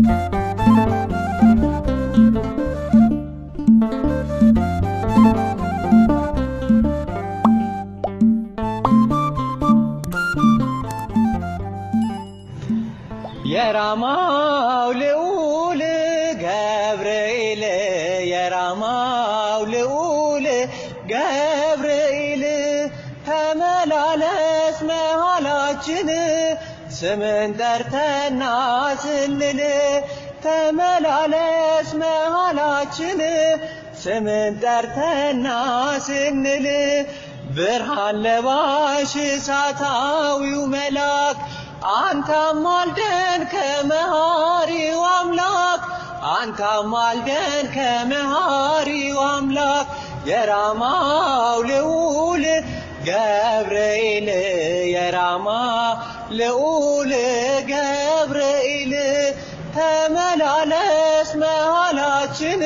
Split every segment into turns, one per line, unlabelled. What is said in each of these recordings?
የራማው ስምን ጠርተና ስንል ተመላለስ መሃላችን። ስምን ጠርተና ስንል ብርሃን ለባሽ እሳታዊው መልአክ አንተ አማልደን ከመሃሪው አምላክ አንተ አማልደን ከመሃሪው አምላክ። የራማው ልዑል ገብርኤል የራማ ልዑል ገብርኤል ተመላለስ መሃላችን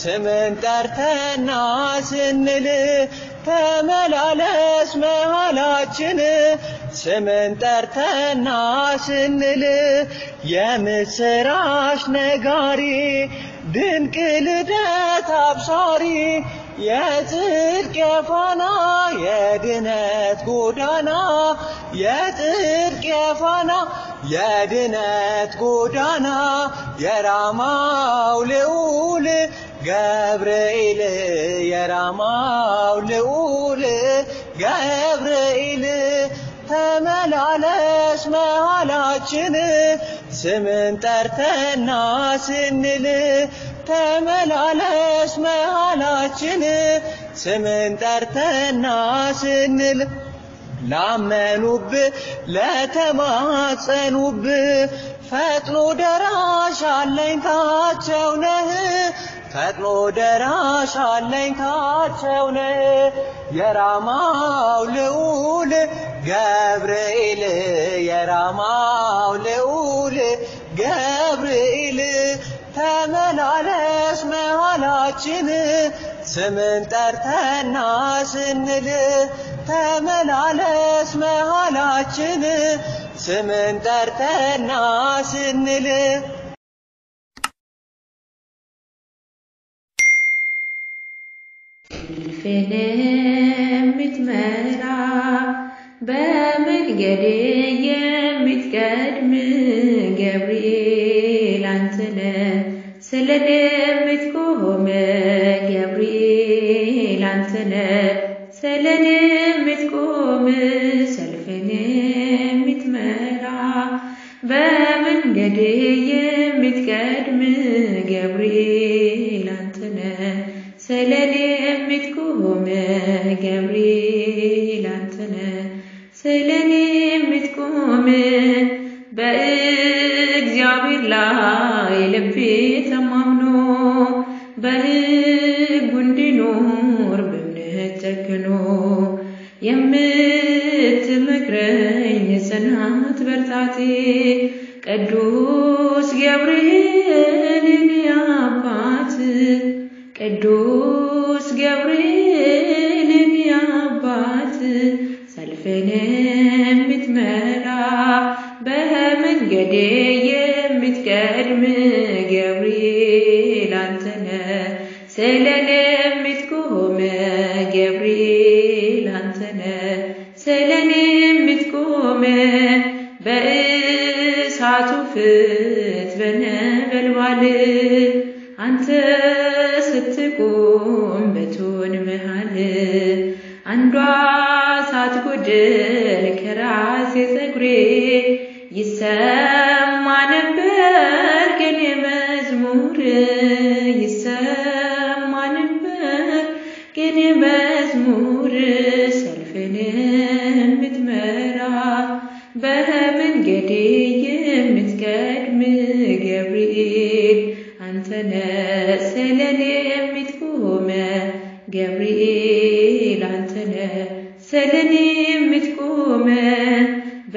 ስምን ጠርተና ስንል ተመላለስ መሃላችን ስምን ጠርተና ስንል የምስራች ነጋሪ ድንቅ ልደት አብሳሪ የጽድቅ የፋና የድነት ጎዳና የጽድቅ የፋና የድነት ጎዳና የራማው ልዑል ገብርኤል የራማው ልዑል ገብርኤል ተመላለስ መሃላችን ስምን ጠርተና ስንል ተመላለስ መሃላችን ስምን ጠርተና ስንል ላመኑብ ለተማጸኑብ። ፈጥኖ ደራሽ አለኝታቸው ነህ። ፈጥኖ ደራሽ አለኝታቸው ነህ። የራማው ልዑል ገብርኤል የራማው ልዑል ገብርኤል። ተመላለስ መሃላችን ስምን ጠርተና ስንል ተመላለስ መሃላችን ስምን ጠርተና ስንል።
ልፍን የምትመራ በመንገዴ የምትቀድም ገብርኤል አንተነ ስለኔ የምትቆም ተማምኖ በሕጉ እንዲኖር በእምነት ጨክኖ የምትመክረኝ ጽናት በርታቴ ቅዱስ ገብርኤል የኔ አባት ቅዱስ ገብርኤል የኔ አባት ሰልፍን የምትመራ በመንገዴ የምትቀድም ስለኔ የምትቆም ገብርኤል አንተነ። ስለኔ የምትቆም በእሳቱ ፍት በነበልባል አንተ ስትቆም በቶን መሃል አንዷ ሳትጎድል ከራሴ ፀጉሬ ይሰማ ነበር ግን መዝሙር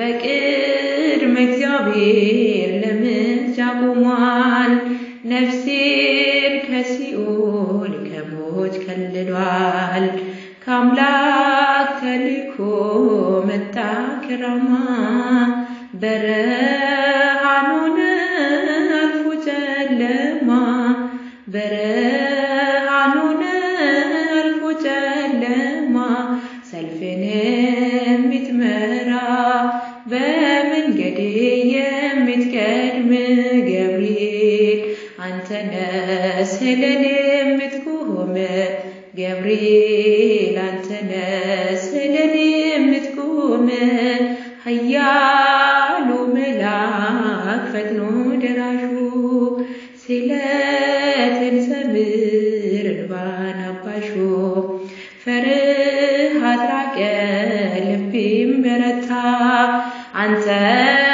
በቅድመ እግዚአብሔር ለምልጃ ቆሟል። ነፍሴን ከሲኦል ከሞት ከልሏል። ከአምላክ ተልኮ መጣ ከራማ በረሃኑን አልፎ ጨለማ በረ ስለኔ የምትቆም ገብርኤል አንተነ ስለኔ የምትቆም ኃያሉ መልአክ ፈጥኖ ደራሹ ስለትን ሰምር እንባን አባሾ ፍርሃት ራቀ ልቤም በረታ። አንተን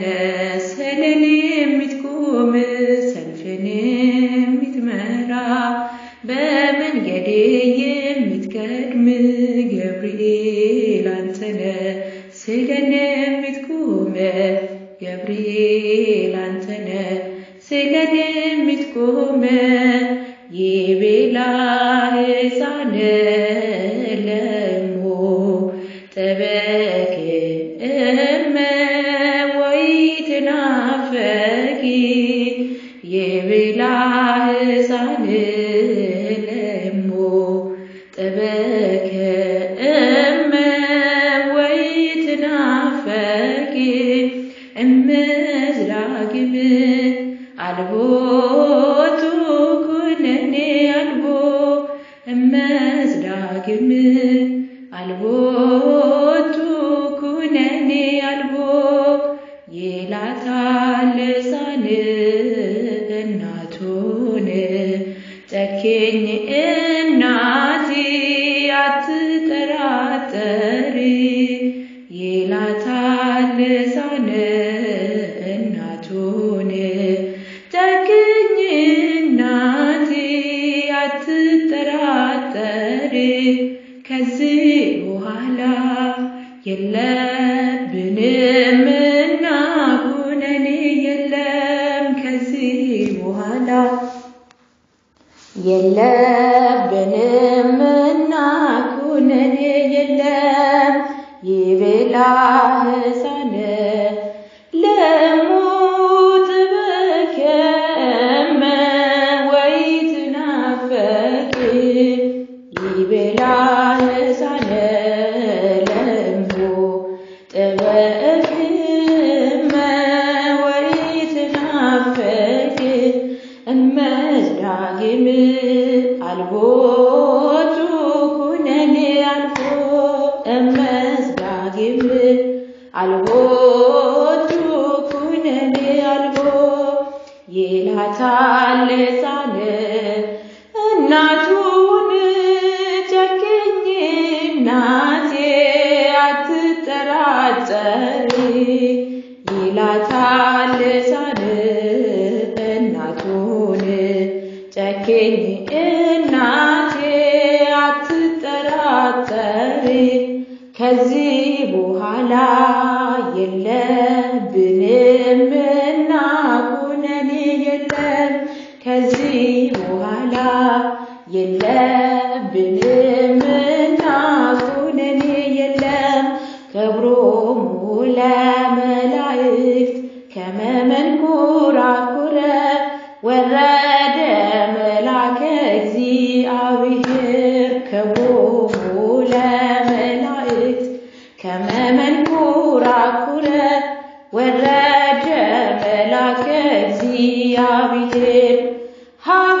ገብርኤል አንተነ በኋላ የለብንምና ኩነኔ የለም ከዚህ በኋላ የለብንምና ኩነኔ የለም ይቤላ እናቴ አትጠራጠሪ ይላታል ሕፃን እናቱን። ጨክኝ እናቴ አትጠራጠሪ ከዚህ በኋላ የለብንምና ኩነኔ የለም። ከዚህ በኋላ የለብንምና ክብሮሙ ለመላእክት ከመመንኮራኩረ ወረደ መላከ እግዚአብሔር ክብሮሙ ለመላእክት ከመመንኮራኩረ ወረደ መላከ እግዚአብሔር። ሀበ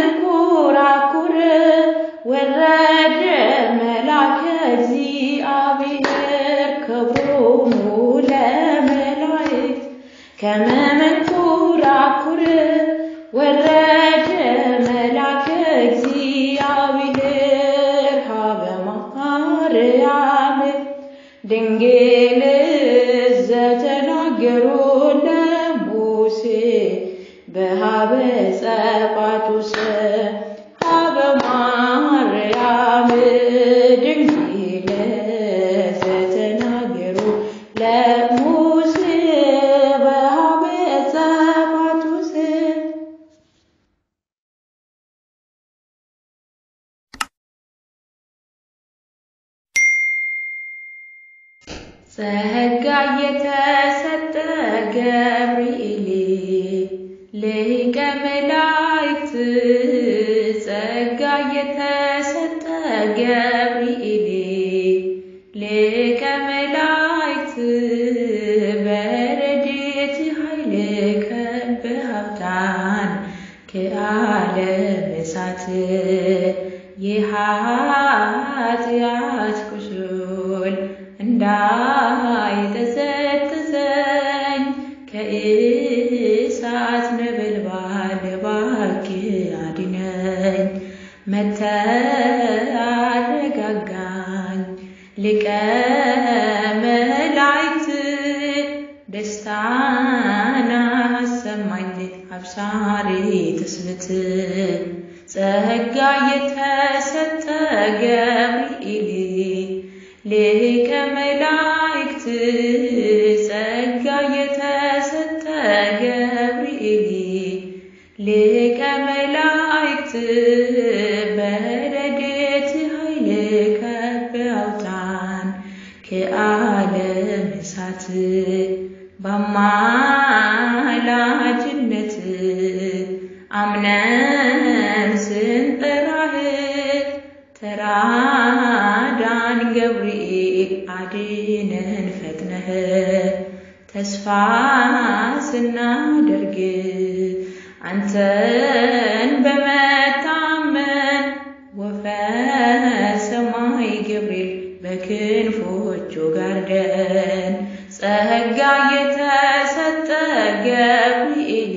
በሀበ ጸጳጦስ ሀበ ማርያም ድንግል ዘተናገሩ ለሙሴ በሀበ ጸጳጦስ ጸጋ የተሰጠ የተሰጠ ገብርኤል ሊቀ መላእክት በረድኤት ኃይል ከበሀብታን ከዓለም እሳት የኃጢአት ቁስል እንዳይጠዘጥዘኝ መተህ አረጋጋኝ ሊቀ መላእክት ደስታን አሰማኝ አብሳሪ ትስብእት ጸጋ የተሰጠ ገብርኤል ሊቀ መላእክት ተራዳን ገብርኤል አድነን ፈጥነህ ተስፋ ስናደርግ አንተን በመታመን ወፈ ሰማይ ገብርኤል በክንፎቹ ጋርደን። ጸጋ የተሰጠ ገብርኤል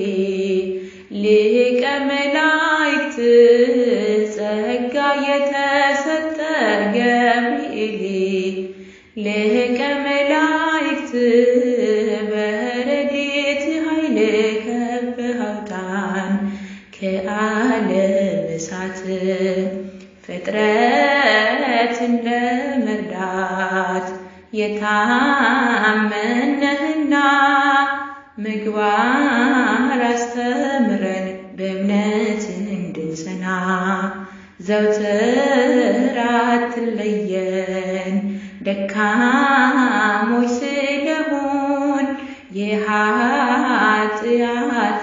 ሊቀ መላእክት ጸጋ የተሰጠ ገብርኤል ሊቀ መላእክት በረድኤት ኃይል ከበሀብታን ከዓለም እሳት ፍጥረትን ለመርዳት የታመነህና ምግባር አስተምረን በእምነት እንድንጸና ዘውትር አትለየን። ደካሞች ስለሆን የኃጢአት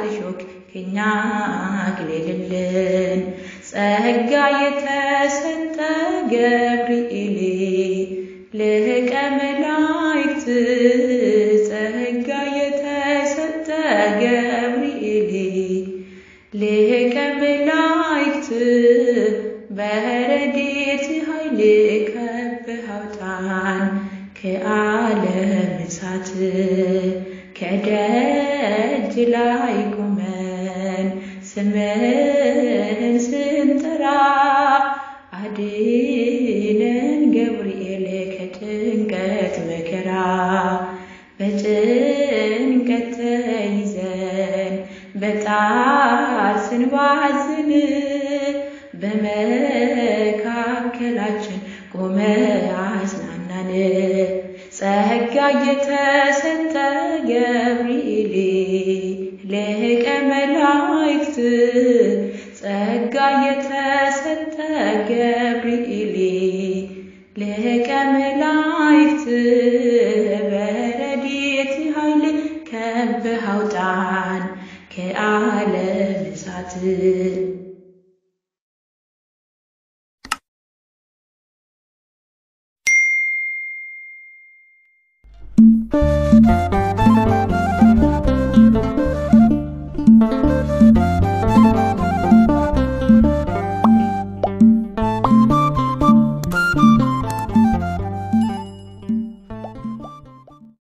እሾክ ከኛ አግልልልን ጸጋ የተሰጠ ገብርኤል ሊቀ መላእክት። ጸጋ የተሰጠ ገብርኤል ሊቀ መላእክት ከበሀብታን ከዓለም እሳት ከደጅ ላይ ቆመን ስምህን ስንጠራ አድነን ገብርኤል ከጭንቀት መከራ በጭንቀት ተይዘን በጣር ስንባዝን በመካከላችን ቆመ የተሰጠ ገብርኤል ሊቀ መላእክት ጸጋ የተሰጠ ገብርኤል ሊቀ መላእክት በረድኤት ኃይል ከበህ አውጣን ከዓለም እሳት